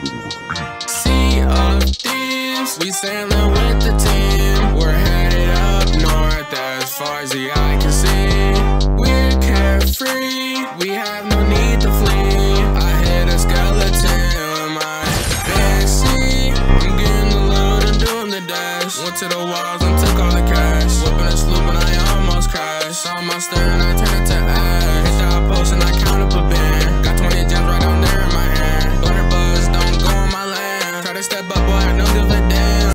Sea of thieves, we sailing with the team. We're headed up north as far as the eye can see. We're carefree, we have no need to flee. I hit a skeleton with my backseat. I'm getting the load and doing the dash. Went to the walls and took all the cash. Whipping and slooping, I almost crashed. Saw my stern, I turned. step up